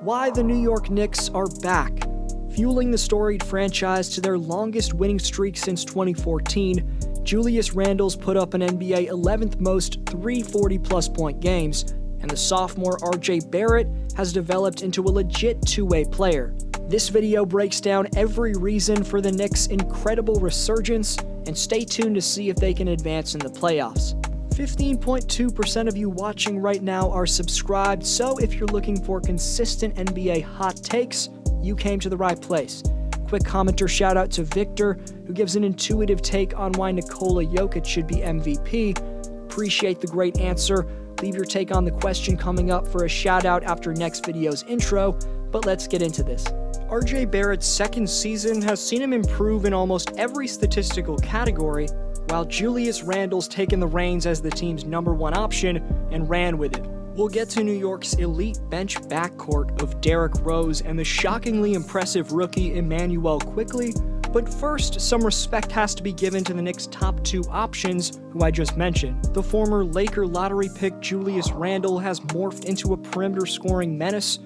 why the New York Knicks are back, fueling the storied franchise to their longest winning streak since 2014. Julius Randle's put up an NBA 11th most 340 plus point games, and the sophomore RJ Barrett has developed into a legit two way player. This video breaks down every reason for the Knicks' incredible resurgence, and stay tuned to see if they can advance in the playoffs. 15.2% of you watching right now are subscribed, so if you're looking for consistent NBA hot takes, you came to the right place. Quick commenter shout out to Victor, who gives an intuitive take on why Nikola Jokic should be MVP. Appreciate the great answer. Leave your take on the question coming up for a shout out after next video's intro, but let's get into this. RJ Barrett's second season has seen him improve in almost every statistical category, while Julius Randle's taken the reins as the team's number one option and ran with it. We'll get to New York's elite bench backcourt of Derrick Rose and the shockingly impressive rookie Immanuel Quickley, but first, some respect has to be given to the Knicks' top two options, who I just mentioned. The former Laker lottery pick Julius Randle has morphed into a perimeter scoring menace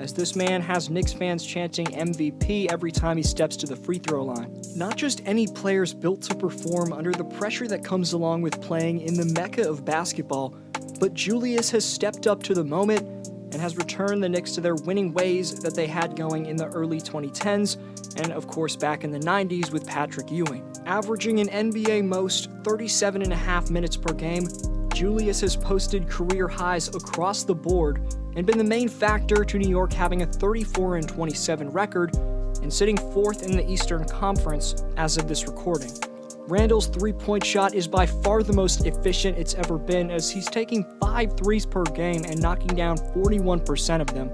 as this man has Knicks fans chanting MVP every time he steps to the free throw line. Not just any players built to perform under the pressure that comes along with playing in the mecca of basketball, but Julius has stepped up to the moment and has returned the Knicks to their winning ways that they had going in the early 2010s and, of course, back in the 90s with Patrick Ewing. Averaging an NBA most 37 and a half minutes per game, Julius has posted career highs across the board and been the main factor to New York having a 34 27 record and sitting fourth in the Eastern Conference as of this recording. Randle's three point shot is by far the most efficient it's ever been, as he's taking five threes per game and knocking down 41% of them.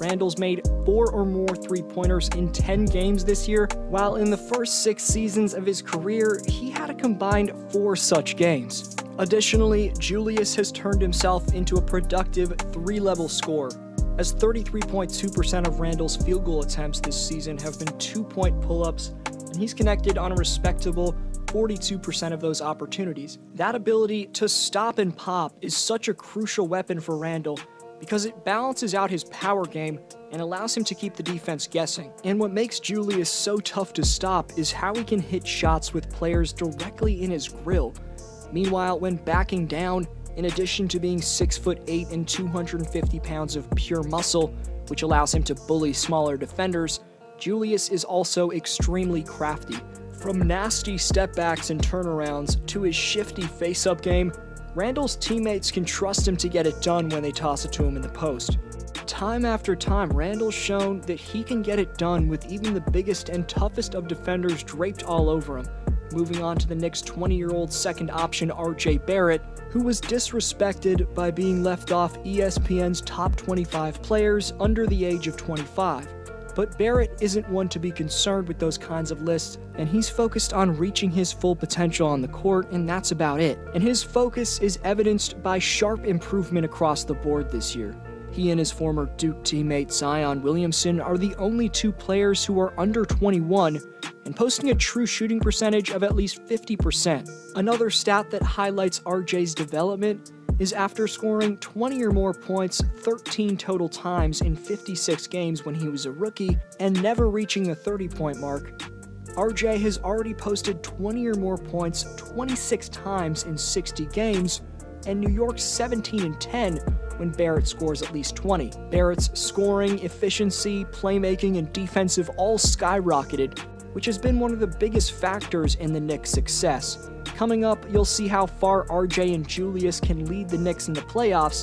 Randle's made four or more three pointers in 10 games this year, while in the first six seasons of his career, he had a combined four such games. Additionally, Julius has turned himself into a productive three level scorer, as 33.2% of Randle's field goal attempts this season have been two point pull ups, and he's connected on a respectable 42% of those opportunities. That ability to stop and pop is such a crucial weapon for Randle because it balances out his power game and allows him to keep the defense guessing. And what makes Julius so tough to stop is how he can hit shots with players directly in his grill Meanwhile, when backing down, in addition to being 6 foot 8 and 250 pounds of pure muscle, which allows him to bully smaller defenders, Julius is also extremely crafty. From nasty stepbacks and turnarounds to his shifty face up game, Randle's teammates can trust him to get it done when they toss it to him in the post. Time after time, Randle's shown that he can get it done with even the biggest and toughest of defenders draped all over him, Moving on to the Knicks' 20 year old second option, RJ Barrett, who was disrespected by being left off ESPN's top 25 players under the age of 25. But Barrett isn't one to be concerned with those kinds of lists, and he's focused on reaching his full potential on the court, and that's about it. And his focus is evidenced by sharp improvement across the board this year. He and his former Duke teammate Zion Williamson are the only two players who are under 21 and posting a true shooting percentage of at least 50%. Another stat that highlights RJ's development is after scoring 20 or more points 13 total times in 56 games when he was a rookie and never reaching the 30 point mark, RJ has already posted 20 or more points 26 times in 60 games, and New York's 17 and 10 when Barrett scores at least 20. Barrett's scoring, efficiency, playmaking, and defensive all skyrocketed which has been one of the biggest factors in the Knicks' success. Coming up, you'll see how far RJ and Julius can lead the Knicks in the playoffs.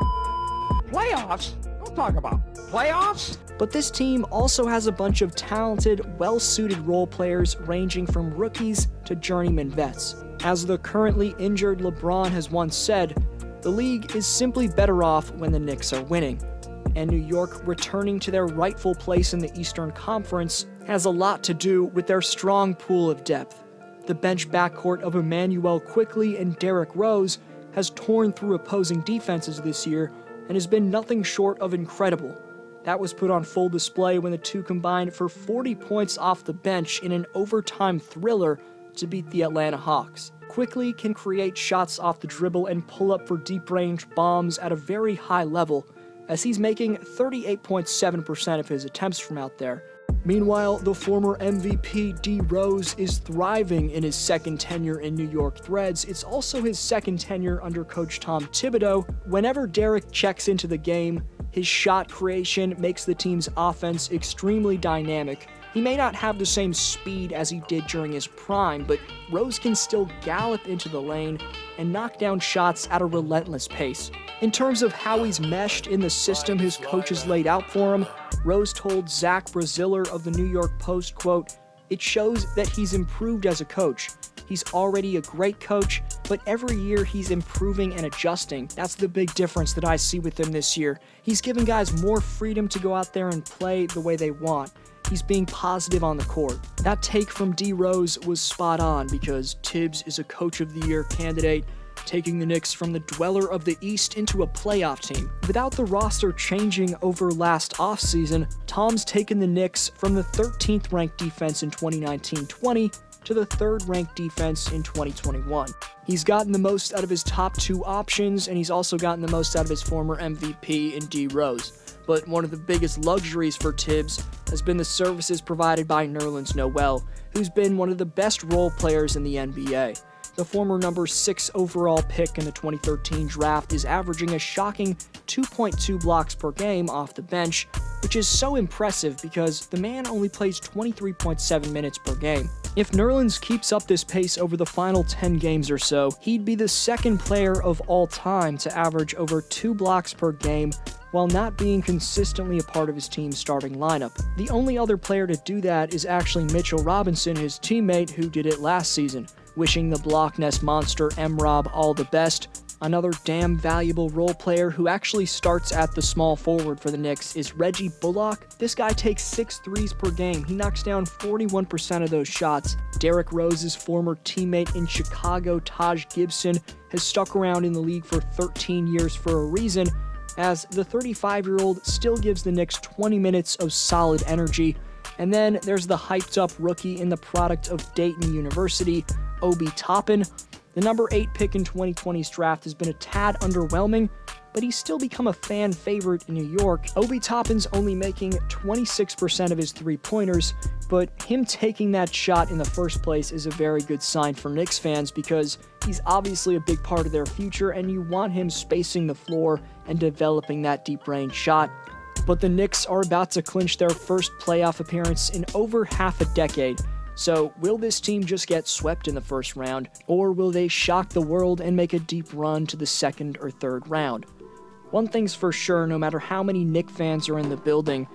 Playoffs? Don't talk about playoffs. But this team also has a bunch of talented, well suited role players ranging from rookies to journeyman vets. As the currently injured LeBron has once said, the league is simply better off when the Knicks are winning and New York returning to their rightful place in the Eastern Conference has a lot to do with their strong pool of depth. The bench backcourt of Immanuel Quickley and Derrick Rose has torn through opposing defenses this year and has been nothing short of incredible. That was put on full display when the two combined for 40 points off the bench in an overtime thriller to beat the Atlanta Hawks. Quickley can create shots off the dribble and pull up for deep range bombs at a very high level, as he's making 38.7% of his attempts from out there. Meanwhile, the former MVP D Rose is thriving in his second tenure in New York Threads. It's also his second tenure under coach Tom Thibodeau. Whenever Derrick checks into the game, his shot creation makes the team's offense extremely dynamic. He may not have the same speed as he did during his prime, but Rose can still gallop into the lane and knock down shots at a relentless pace. In terms of how he's meshed in the system his coaches laid out for him, Rose told Zach Braziller of the New York Post, quote, It shows that he's improved as a coach. He's already a great coach, but every year he's improving and adjusting. That's the big difference that I see with him this year. He's giving guys more freedom to go out there and play the way they want he's being positive on the court. That take from D Rose was spot on because Thibs is a Coach of the Year candidate, taking the Knicks from the dweller of the East into a playoff team. Without the roster changing over last offseason, Tom's taken the Knicks from the 13th ranked defense in 2019 20 to the third ranked defense in 2021. He's gotten the most out of his top two options, and he's also gotten the most out of his former MVP in D Rose but one of the biggest luxuries for Thibs has been the services provided by Nerlens Noel, who's been one of the best role players in the NBA. The former number 6 overall pick in the 2013 draft is averaging a shocking 2.2 blocks per game off the bench, which is so impressive because the man only plays 23.7 minutes per game. If Nerlens keeps up this pace over the final 10 games or so, he'd be the second player of all time to average over 2 blocks per game while not being consistently a part of his team's starting lineup. The only other player to do that is actually Mitchell Robinson, his teammate, who did it last season. Wishing the Block Nest monster M Rob all the best. Another damn valuable role player who actually starts at the small forward for the Knicks is Reggie Bullock. This guy takes six threes per game. He knocks down 41% of those shots. Derrick Rose's former teammate in Chicago, Taj Gibson, has stuck around in the league for 13 years for a reason as the 35 year old still gives the Knicks 20 minutes of solid energy. And then there's the hyped up rookie in the product of Dayton University, Obi Toppin. The number 8 pick in 2020's draft has been a tad underwhelming, but he's still become a fan favorite in New York. Obi Toppin's only making 26% of his three pointers, but him taking that shot in the first place is a very good sign for Knicks fans because he's obviously a big part of their future and you want him spacing the floor and developing that deep range shot. But the Knicks are about to clinch their first playoff appearance in over half a decade. So, will this team just get swept in the first round, or will they shock the world and make a deep run to the second or third round? One thing's for sure no matter how many Knick fans are in the building,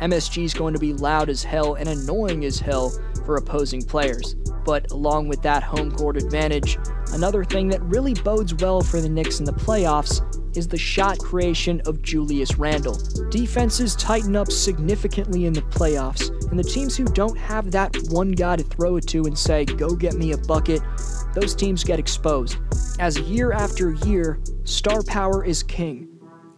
MSG is going to be loud as hell and annoying as hell for opposing players. But along with that home court advantage, another thing that really bodes well for the Knicks in the playoffs is the shot creation of Julius Randle. Defenses tighten up significantly in the playoffs, and the teams who don't have that one guy to throw it to and say, go get me a bucket, those teams get exposed. As year after year, star power is king.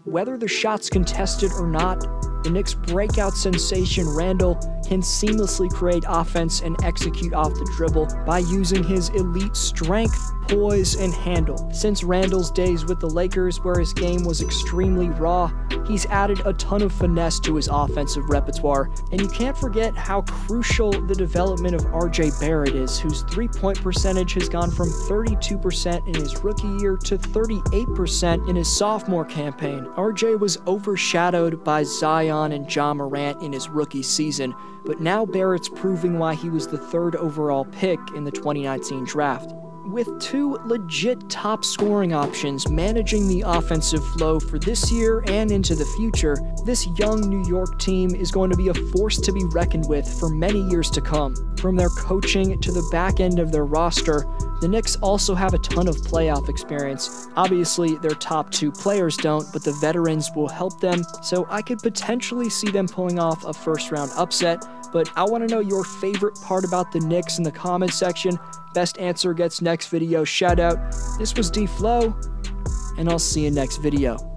Whether the shot's contested or not, the Knicks' breakout sensation Randle can seamlessly create offense and execute off the dribble by using his elite strength, poise, and handle. Since Randle's days with the Lakers, where his game was extremely raw, he's added a ton of finesse to his offensive repertoire. And you can't forget how crucial the development of RJ Barrett is, whose three point percentage has gone from 32% in his rookie year to 38% in his sophomore campaign. RJ was overshadowed by Zion and Ja Morant in his rookie season, but now Barrett's proving why he was the third overall pick in the 2019 draft with two legit top scoring options managing the offensive flow for this year and into the future, this young New York team is going to be a force to be reckoned with for many years to come. From their coaching to the back end of their roster, the Knicks also have a ton of playoff experience. Obviously, their top two players don't, but the veterans will help them, so I could potentially see them pulling off a first round upset. But I want to know your favorite part about the Knicks in the comments section. Best answer gets next video shout out. This was D Flow, and I'll see you next video.